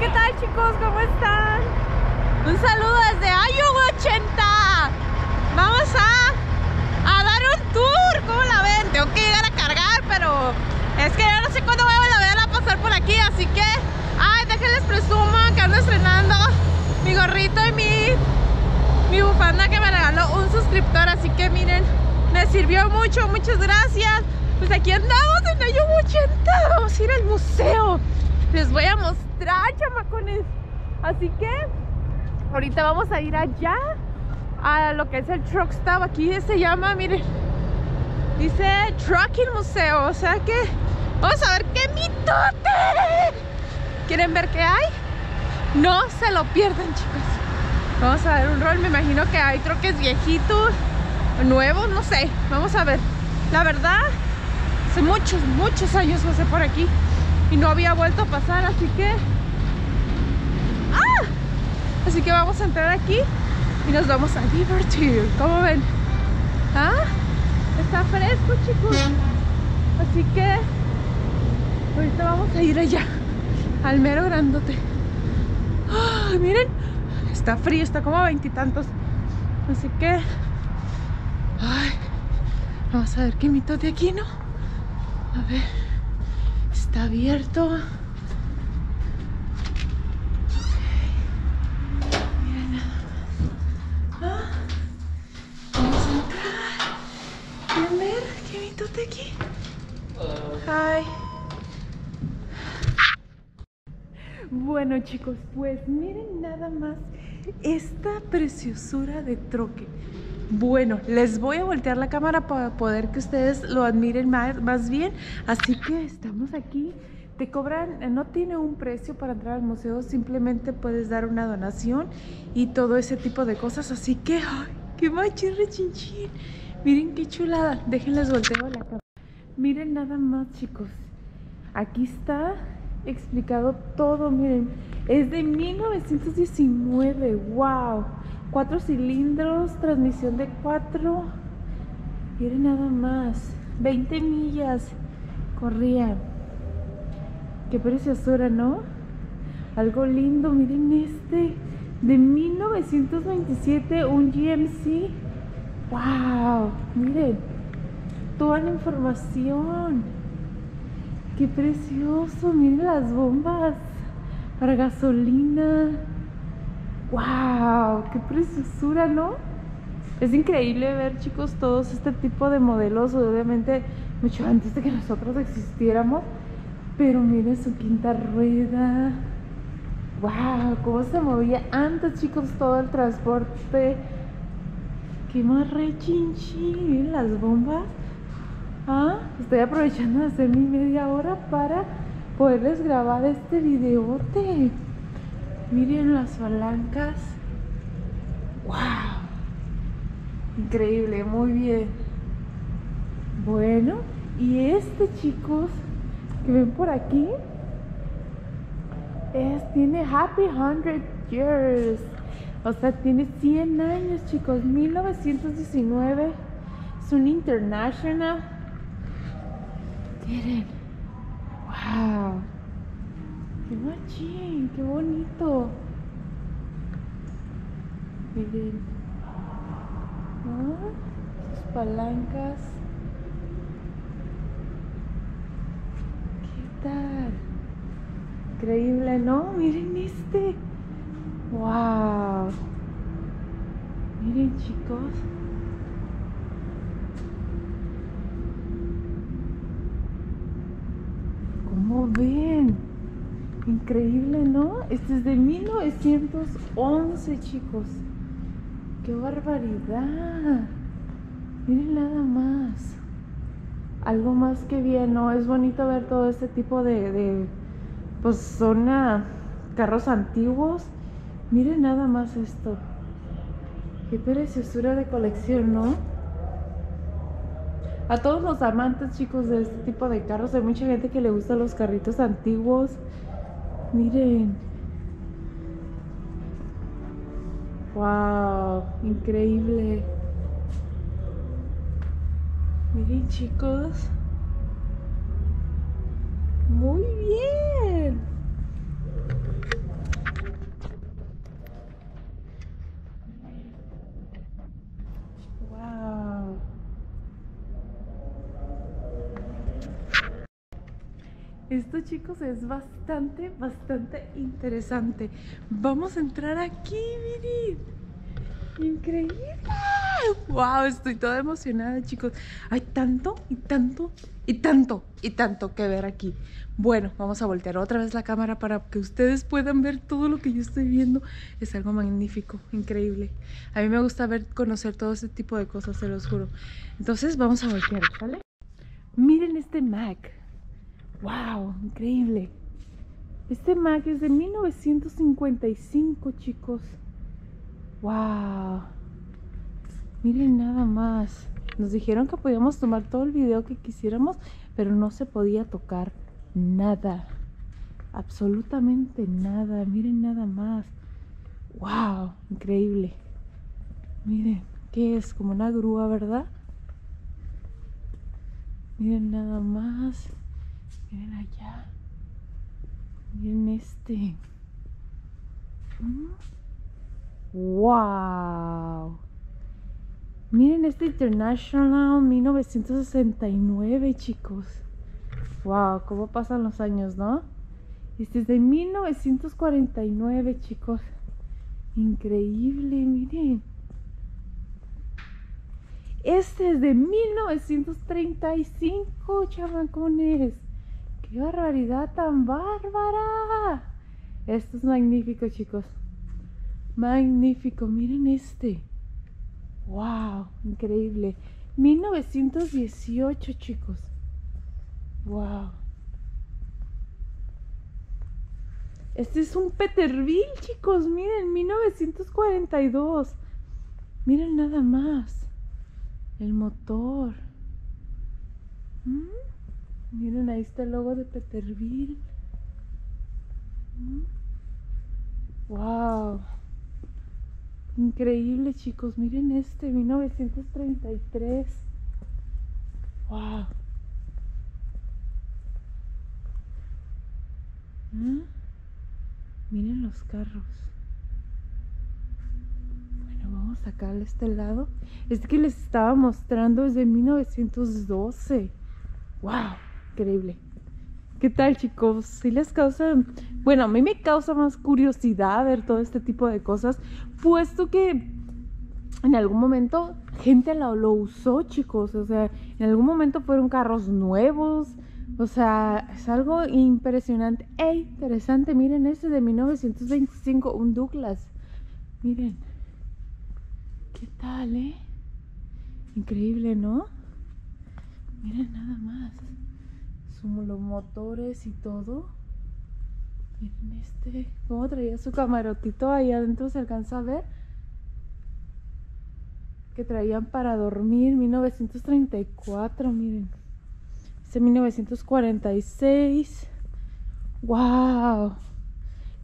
¿qué tal chicos? ¿Cómo están? Un saludo desde Iowa 80. Vamos a, a dar un tour. ¿Cómo la ven? Tengo que llegar a cargar, pero es que ya no sé cuándo voy a volver a pasar por aquí, así que... Ay, déjenles presumo que ando estrenando mi gorrito y mi, mi bufanda que me regaló un suscriptor, así que miren, me sirvió mucho, muchas gracias. Pues aquí andamos en Iowa 80, vamos a ir al museo. Les voy a mostrar, chamacones. Así que ahorita vamos a ir allá a lo que es el truck stop. Aquí se llama, miren, dice Trucking Museo. O sea que vamos a ver qué mitote. ¿Quieren ver qué hay? No se lo pierdan, chicos. Vamos a ver un rol. Me imagino que hay troques viejitos, nuevos, no sé. Vamos a ver. La verdad, hace muchos, muchos años pasé por aquí y no había vuelto a pasar, así que... ¡Ah! Así que vamos a entrar aquí y nos vamos a divertir. ¿Cómo ven? ¿Ah? Está fresco, chicos. Así que ahorita vamos a ir allá, al mero grandote. ¡Ah! miren, está frío, está como a veintitantos. Así que... Ay, vamos a ver qué mitote aquí, ¿no? A ver, está abierto. Miren nada más. Ah, Vamos a entrar. ¿Quieren ver qué mitote aquí? Hi. Bueno chicos, pues miren nada más esta preciosura de troque. Bueno, les voy a voltear la cámara para poder que ustedes lo admiren más, más bien. Así que estamos aquí. Te cobran, no tiene un precio para entrar al museo, simplemente puedes dar una donación y todo ese tipo de cosas. Así que, ¡ay, qué machirre chinchín! Miren qué chulada. Déjenles volteo la cámara. Miren nada más, chicos. Aquí está explicado todo, miren. Es de 1919, wow. Cuatro cilindros, transmisión de cuatro. Miren nada más. 20 millas corría. Qué preciosura, ¿no? Algo lindo, miren este. De 1927, un GMC. Wow, miren. Toda la información. Qué precioso, miren las bombas para gasolina. ¡Wow! ¡Qué preciosura, ¿no? Es increíble ver, chicos, todos este tipo de modelos, obviamente mucho antes de que nosotros existiéramos. Pero miren su quinta rueda. ¡Wow! ¿Cómo se movía antes, chicos, todo el transporte? ¡Qué más re chinchi! Miren las bombas. Ah, estoy aprovechando de hacer mi media hora para poderles grabar este videote. Miren las palancas. ¡Wow! Increíble, muy bien. Bueno, y este, chicos, que ven por aquí, es, tiene Happy 100 Years. O sea, tiene 100 años, chicos. 1919. Es un international. Miren. ¡Wow! ¡Qué machín! ¡Qué bonito! Miren. ¿Ah? Sus palancas. ¿Qué tal? Increíble, ¿no? Miren este. ¡Wow! Miren, chicos. ¿Cómo ven? Increíble, ¿no? Este es de 1911, chicos. ¡Qué barbaridad! Miren nada más. Algo más que bien, ¿no? Es bonito ver todo este tipo de... de pues son ah, carros antiguos. Miren nada más esto. Qué preciosura de colección, ¿no? A todos los amantes, chicos, de este tipo de carros, hay mucha gente que le gusta los carritos antiguos. Miren. Wow, increíble. Miren, chicos. Muy bien. Esto chicos es bastante, bastante interesante. Vamos a entrar aquí, miren. Increíble. Wow, estoy toda emocionada chicos. Hay tanto y tanto y tanto y tanto que ver aquí. Bueno, vamos a voltear otra vez la cámara para que ustedes puedan ver todo lo que yo estoy viendo. Es algo magnífico, increíble. A mí me gusta ver, conocer todo ese tipo de cosas, se los juro. Entonces vamos a voltear, ¿vale? Miren este Mac. ¡Wow! Increíble. Este Mac es de 1955, chicos. ¡Wow! Miren nada más. Nos dijeron que podíamos tomar todo el video que quisiéramos, pero no se podía tocar nada. Absolutamente nada. Miren nada más. ¡Wow! Increíble. Miren, ¿qué es? Como una grúa, ¿verdad? Miren nada más. Miren allá. Miren este. ¡Wow! Miren este International 1969, chicos. ¡Wow! ¿Cómo pasan los años, no? Este es de 1949, chicos. Increíble, miren. Este es de 1935, chamacones. ¡Qué barbaridad tan bárbara! Esto es magnífico, chicos. Magnífico. Miren este. ¡Wow! Increíble. 1918, chicos. ¡Wow! Este es un Peterbilt, chicos. Miren, 1942. Miren nada más. El motor. ¿Mm? Miren, ahí está el logo de Peterbilt. ¡Wow! Increíble, chicos. Miren este, 1933. ¡Wow! ¿Mm? Miren los carros. Bueno, vamos a sacarle este lado. Este que les estaba mostrando es de 1912. ¡Wow! Increíble. ¿Qué tal chicos? Si les causa, bueno, a mí me causa más curiosidad ver todo este tipo de cosas, puesto que en algún momento gente lo, usó chicos, o sea, en algún momento fueron carros nuevos, o sea, es algo impresionante e interesante. Miren este de 1925, un Douglas. Miren, ¿qué tal, eh? Increíble, ¿no? Miren nada más los motores y todo. Miren este, cómo traía su camarotito ahí adentro, se alcanza a ver. Que traían para dormir, 1934, miren. Este 1946. ¡Wow!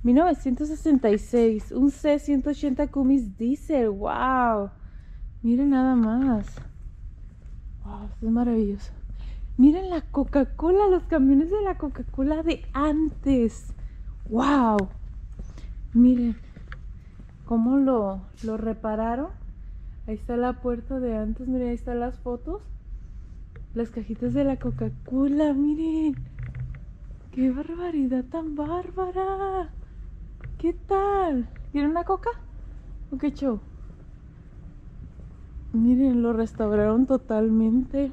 1966, un C180 Cummins Diesel, wow. Miren nada más. Wow, esto es maravilloso. Miren la Coca-Cola, los camiones de la Coca-Cola de antes. ¡Wow! Miren cómo lo, lo repararon. Ahí está la puerta de antes, miren, ahí están las fotos. Las cajitas de la Coca-Cola, miren. ¡Qué barbaridad tan bárbara! ¿Qué tal? ¿Quieren una coca? ¿O qué show? Miren, lo restauraron totalmente.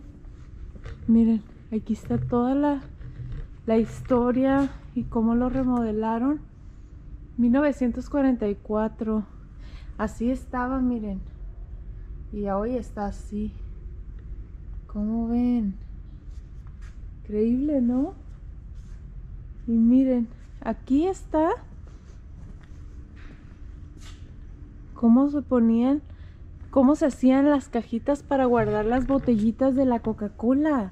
Miren, aquí está toda la, la historia y cómo lo remodelaron. 1944. Así estaba, miren. Y hoy está así. ¿Cómo ven? Increíble, ¿no? Y miren, aquí está cómo se ponían cómo se hacían las cajitas para guardar las botellitas de la Coca-Cola.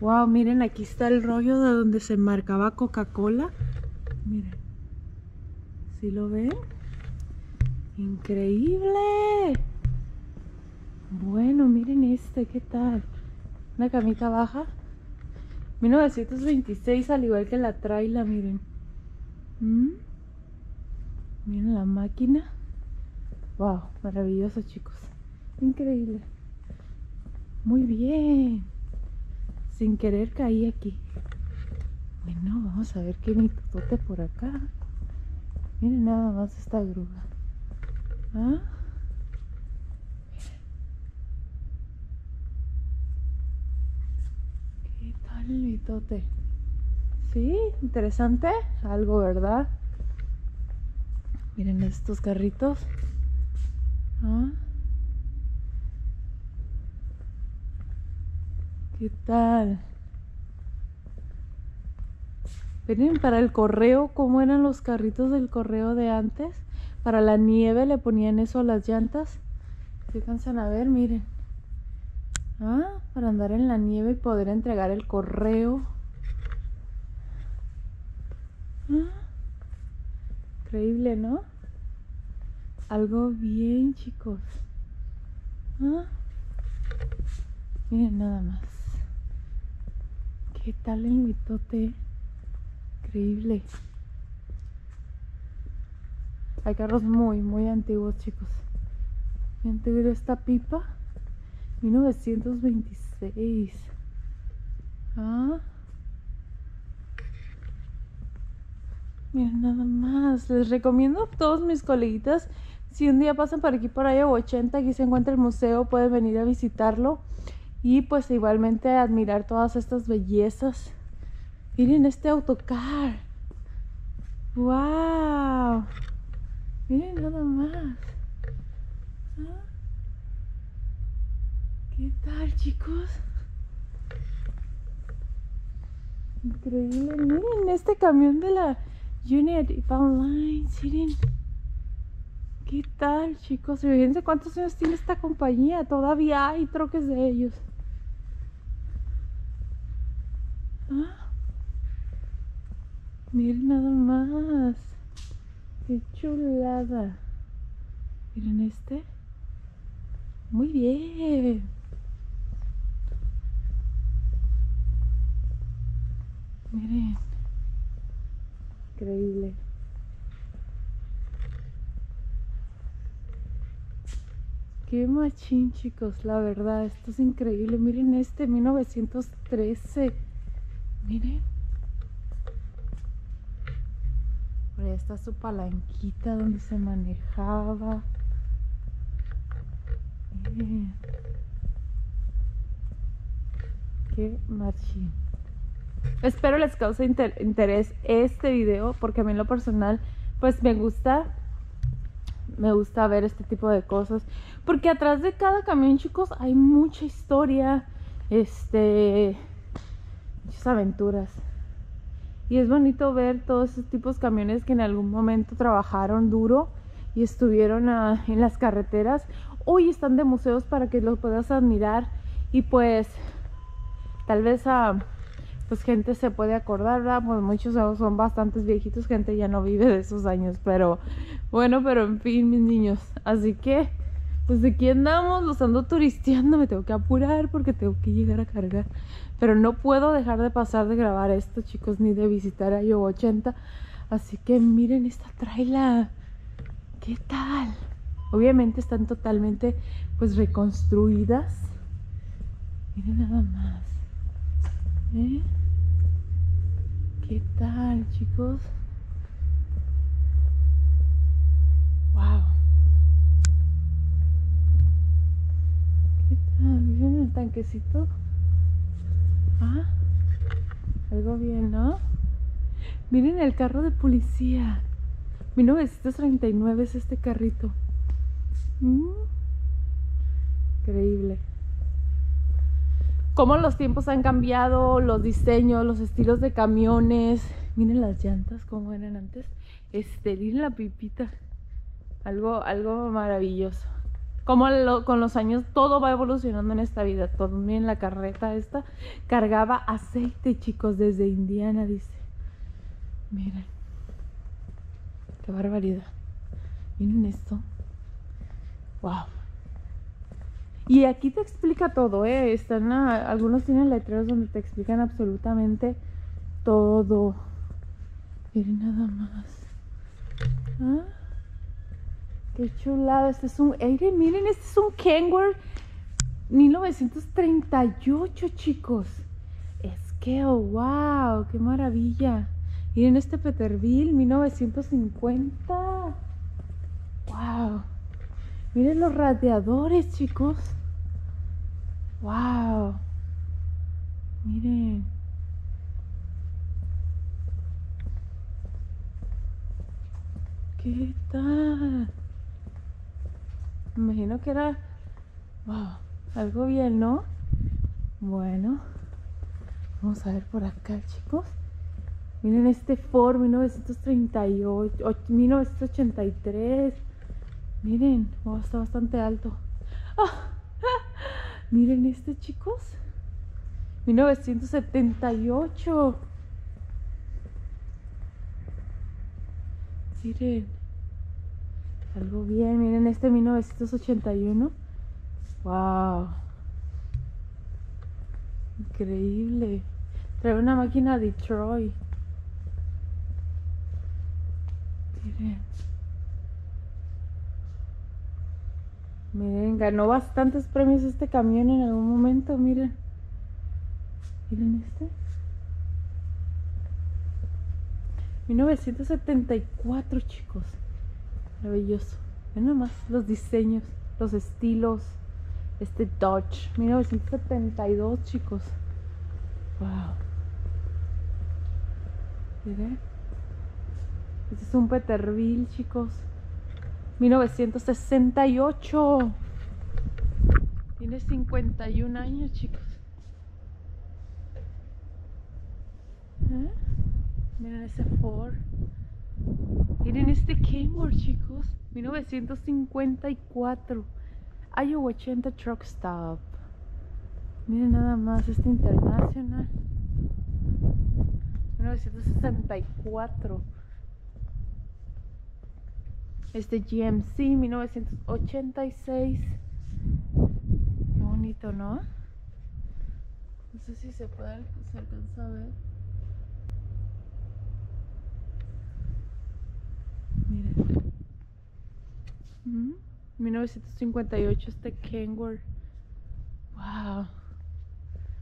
Wow, miren, aquí está el rollo de donde se marcaba Coca-Cola. Miren. ¿Sí lo ven? Increíble. Bueno, miren este, ¿qué tal? Una camita baja. 1926, al igual que la traila, miren. ¿Mm? Miren la máquina. Wow, maravilloso chicos. Increíble. Muy bien. Sin querer caí aquí. Bueno, vamos a ver qué mitotote por acá. Miren nada más esta grúa. ¿Ah? ¿Qué tal el mitote? Sí, interesante. Algo, ¿verdad? Miren estos carritos. ¿Ah? ¿Qué tal? Miren, para el correo, ¿cómo eran los carritos del correo de antes? Para la nieve le ponían eso a las llantas. ¿Se cansan a ver? Miren. Ah, para andar en la nieve y poder entregar el correo. Ah, increíble, ¿no? Algo bien, chicos. Ah, miren nada más. ¿Qué tal el mitote? Increíble. Hay carros muy, muy antiguos, chicos. Miren, esta pipa. 1926. Ah. Miren, nada más. Les recomiendo a todos mis coleguitas. Si un día pasan por aquí por ahí 80, aquí se encuentra el museo, pueden venir a visitarlo. Y pues igualmente admirar todas estas bellezas. Miren este autocar. ¡Wow! Miren nada más. ¿Ah? ¿Qué tal, chicos? Increíble. Miren este camión de la Unity Line. Miren. ¿Qué tal, chicos? Fíjense cuántos años tiene esta compañía. Todavía hay troques de ellos. ¿Ah? Miren nada más. Qué chulada. Miren este. Muy bien. Miren. Increíble. Qué machín, chicos, la verdad. Esto es increíble. Miren este, 1913. Miren. Por ahí está su palanquita donde se manejaba. Qué machín. Espero les cause interés este video porque a mí en lo personal pues me gusta me gusta ver este tipo de cosas porque atrás de cada camión chicos hay mucha historia este muchas aventuras y es bonito ver todos esos tipos de camiones que en algún momento trabajaron duro y estuvieron ah, en las carreteras. Hoy están de museos para que los puedas admirar y pues tal vez a ah, pues gente se puede acordar, ¿verdad? Pues muchos son bastantes viejitos, gente ya no vive de esos años, pero bueno, pero en fin, mis niños. Así que, pues de aquí andamos, los ando turisteando, me tengo que apurar porque tengo que llegar a cargar. Pero no puedo dejar de pasar de grabar esto, chicos, ni de visitar a Yo 80. Así que miren esta traila. ¿Qué tal? Obviamente están totalmente pues reconstruidas. Miren nada más. ¿Eh? ¿Qué tal, chicos? Wow. ¿Qué tal? Miren el tanquecito. Ah, algo bien, ¿no? Miren el carro de policía. 1939 es este carrito. Mm. Increíble. Cómo los tiempos han cambiado, los diseños, los estilos de camiones. Miren las llantas como eran antes. Este, miren la pipita. Algo, algo maravilloso como con los años todo va evolucionando en esta vida. Todo, miren la carreta esta, cargaba aceite, chicos, desde Indiana, dice. Miren. Qué barbaridad. Miren esto. Wow. Y aquí te explica todo, ¿eh? Están algunos tienen letreros donde te explican absolutamente todo. Miren nada más. ¿Ah? Qué chulada. Este es un. miren, este es un Kenworth 1938, chicos. Es Scale, wow, qué maravilla. Miren este Peterbilt, 1950. Wow. Miren los radiadores, chicos. Wow. Miren. ¿Qué tal? Me imagino que era wow, algo bien, ¿no? Bueno, vamos a ver por acá, chicos. Miren este Ford 1938, 1983. Miren, oh, está bastante alto. ¡Ah! Miren este, chicos. 1978. Miren. Algo bien. Miren este 1981. Wow. Increíble. Trae una máquina Detroit. Miren. Miren, ganó bastantes premios este camión en algún momento, miren. Miren este. 1974, chicos. Maravilloso. Ven nomás los diseños, los estilos. Este Dodge. 1972, chicos. Wow. Miren. Este es un Peterbilt, chicos. 1968. Tiene 51 años, chicos. ¿Eh? Miren ese Ford. Miren este Kenworth, chicos. 1954. Iowa 80 Truck Stop. Miren nada más este internacional. 1964. Este GMC 1986. Qué bonito, ¿no? No sé si se puede, se alcanza a ver. Miren. 1958 este Kenworth. Wow.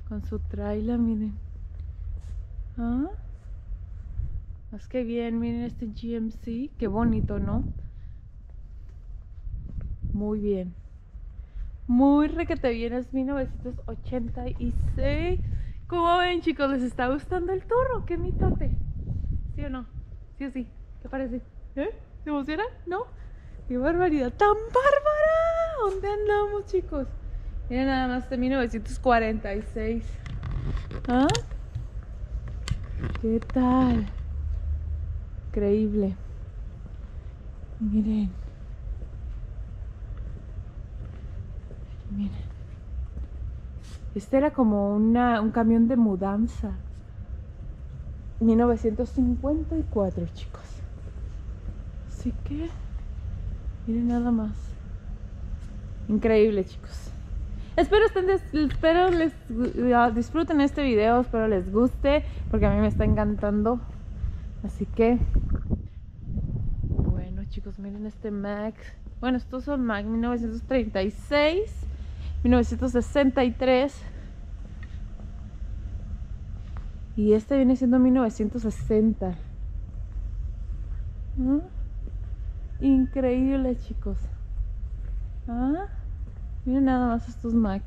Con su trailer, miren. ¿Ah? Más que bien, miren este GMC. Qué bonito, ¿no? Muy bien. Muy requete bien, es 1986. ¿Cómo ven, chicos? ¿Les está gustando el turro? ¿Qué mitote? ¿Sí o no? ¿Sí o sí? ¿Qué parece? ¿Eh? ¿Se emociona? ¿No? ¡Qué barbaridad! ¡Tan bárbara! ¿Dónde andamos, chicos? Miren nada más de 1946. ¿Ah? ¿Qué tal? Increíble. Miren. Miren. Este era como una, un camión de mudanza. 1954, chicos. Así que, miren nada más. Increíble, chicos. Espero, estén espero les disfruten este video, espero les guste, porque a mí me está encantando. Así que, bueno, chicos, miren este Mac. Bueno, estos son Mac 1936. 1963. Y este viene siendo 1960. ¿Mm? Increíble, chicos. ¿Ah? Miren nada más estos Mac.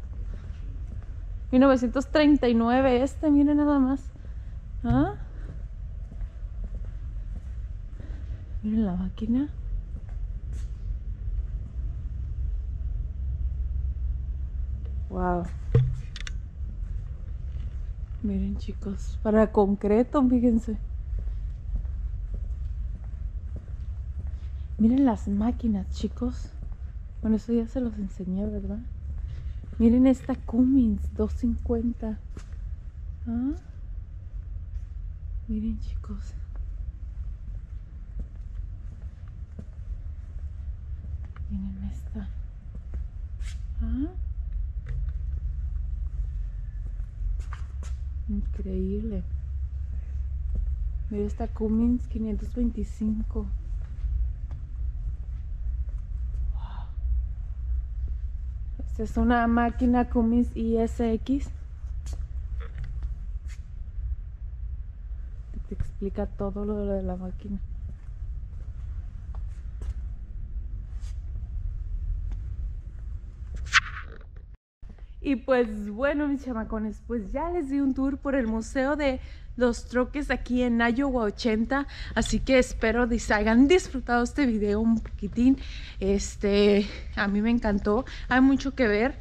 1939 este, miren nada más. ¿Ah? Miren la máquina. Wow. Miren chicos, para concreto, fíjense. Miren las máquinas, chicos. Bueno, eso ya se los enseñé, ¿verdad? Miren esta Cummins 250. ¿Ah? Miren chicos. Miren esta. ¿Ah? Increíble. Mira esta Cummins 525. Wow. Esta es una máquina Cummins ISX. Te explica todo lo de la máquina. Y pues bueno, mis chamacones, pues ya les di un tour por el Museo de los Troques aquí en Iowa 80. Así que espero que hayan disfrutado este video un poquitín. Este, a mí me encantó. Hay mucho que ver.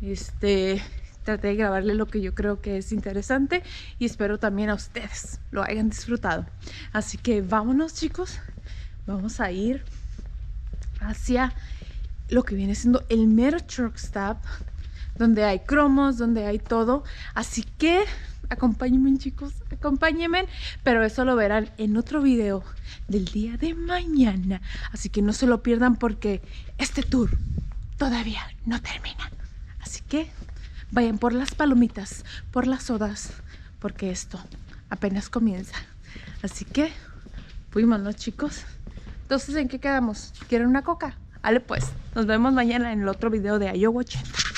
Este, traté de grabarle lo que yo creo que es interesante y espero también a ustedes lo hayan disfrutado. Así que vámonos chicos, vamos a ir hacia lo que viene siendo el mero truck stop donde hay cromos, donde hay todo. Así que acompáñenme chicos, acompáñenme, pero eso lo verán en otro video del día de mañana. Así que no se lo pierdan porque este tour todavía no termina. Así que vayan por las palomitas, por las sodas, porque esto apenas comienza. Así que fuimos, ¿no chicos? Entonces, ¿en qué quedamos? ¿Quieren una coca? Vale pues, nos vemos mañana en el otro video de Iowa 80.